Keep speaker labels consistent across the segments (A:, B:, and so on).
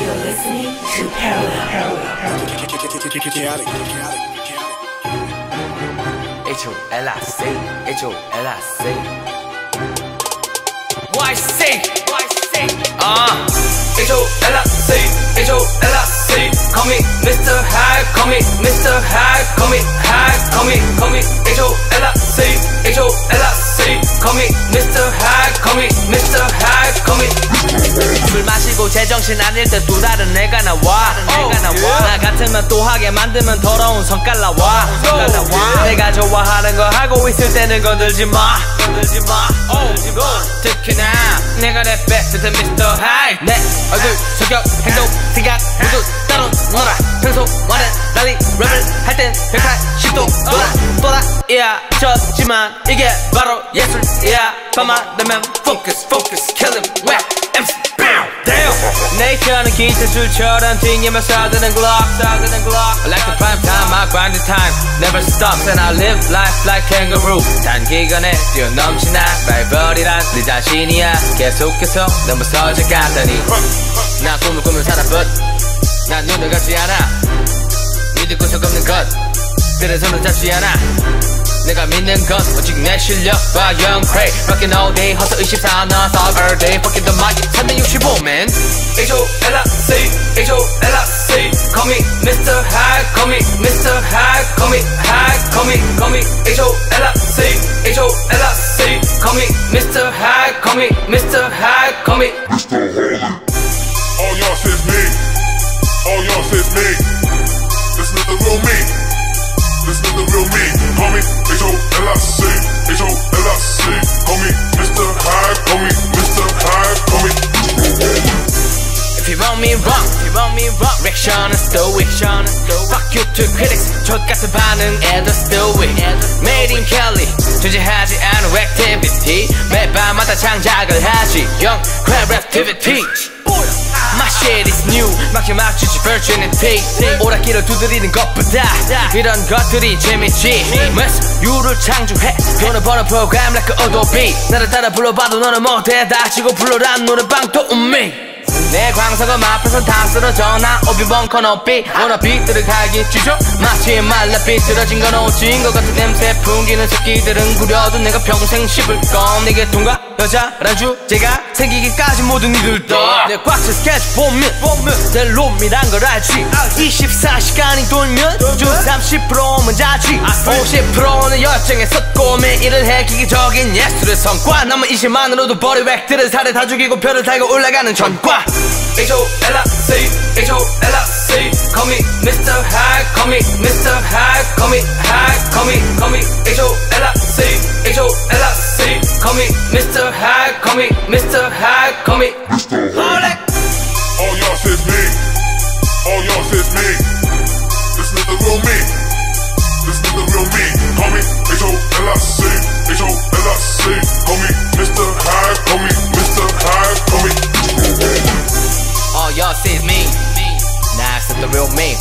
A: You're listening to Parallel.
B: Chaotic.
C: H-O-L-I-C, H-O-L-I-C YC, YC, uh H-O-L-I-C, H-O-L-I-C 제정신 아닐 때 또 다른 내가 나와. 내가 나와. 나 같으면 또 하게 만들면 더러운 성깔 나와. 성깔 나와. 내가 좋아하는 거 하고 있을 때는 건들지 마. 건들지 마. 특히나 내가 내 베스트 미스터 하이. 내 얼굴 성격 행동 생각 모두 따로 놀아. 평소 말은 난리 랩을 할 땐 180도 돌아. 돌아. 이야 졌지만 이게 바로 예술이야. 밤만 되면 focus focus kill him whack MC BAM 네이처는 기타 줄처럼 튕기며 쏴드는 Glock 쏴드는 Glock I like the prime time my grinding time never stops and I live life like kangaroo 단기간에 뛰어넘치나 라이벌이란 네 자신이야 계속해서 넘어서져 갔다니 나 꿈을 꾸며 살아 but 난 눈을 감지 않아 믿을 구석 없는 것 그래서 는 잡지 않아 내가 믿는 건 오직 내 실력과 Young Cre Rockin' all day 허서 24 non-stop all day. Fuckin' the mic. 365 man. H-O-L-I-C H-O-L-I-C Call me Mr. Hyde Call me Mr. Hyde Call me Hyde Call me Call me. H-O-L-I-C H-O-L-I-C Call me Mr. Hyde Call me Mr. Hyde Call me. Mr. Hyde.
D: All y'all says me. All y'all says me. to me, homie. H-O-L-I-C, H-O-L-I-C, homie. Mr. Hyde, homie. Mr. Hyde, homie.
C: If you want me wrong, if you want me wrong, reaction is stoic. Fuck you to critics, 저 같은 반응 still weak. Made in Cali, 존재하지 않은 activity. 매밤마다 창작을 하지, young creativity. 막혀 막주지 virginity. 오락기를 두드리는 것보다 이런 것들이 재밌지. Mess 유를 창조해. 돈을 버는 프로그램 like Adobe. 나를 따라 불러봐도 너는 못해 닥치고 불러라 노래방 또 me. 내 광석은 앞에선 다 쓰러져. 나 오비벙커 높이 워너 빛들을 갈기치죠. 마치 말라 비틀어진 건 오진 것 같은 냄새. 풍기는 새끼들은 구려도 내가 평생 씹을 건. 내게 통과 여자란 주제가 생기기까지 모든 이들 다내꽉찬 스케치 보면 내 롬이란 걸 알지. 24시간이 돌면 주 30%면 자지. 50%는 열정에 섰고 매일을 해 기기적인 예술의 성과. 남은 20만으로도 버리 획들은 살에 다 죽이고 별을 달고 올라가는 전과. H-O-L-I-C H-O-L-I-C Call me Mr. High Call me Mr. High Call me High Call me Call me H-O-L-I-C H-O-L-I-C Call me Mr. Hyde Call me Rolex
D: All y'all says me. All y'all says me. Listen to the real me. Listen to the real me. Call me H-O-L-I-C. H-O-L-I-C. Call me Mr. Hyde. Call me Mr. Hyde. Call me.
C: All y'all see is me That's the real me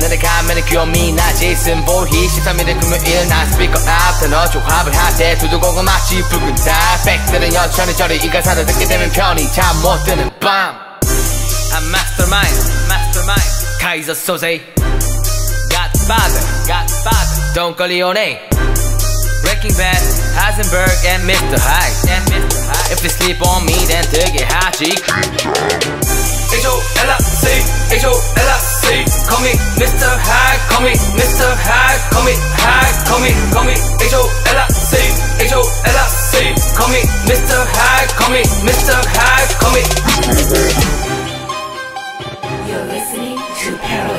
C: 너를 가면은 귀요미 나 제이슨 보이 13일에 금요일 난 스피커 앞에 너 조합을 하되 두두고고 마치 붉은 달 백들은 여전히 저리 이 듣게 되면 편히 잠 드는 밤 I'm mastermind mastermind. Keyser Söze. Godfather Godfather Don Corleone. Breaking Bad Heisenberg and Mr. Hyde. And Mr. Hyde. If they sleep on me then they get hot Mr. Hyde, call me Mr. Hyde Call me Hyde, call me, call me H-O-L-I-C, H-O-L-I-C Call me Mr. Hyde, call me Mr. Hyde Call me
A: You're listening to Parallel.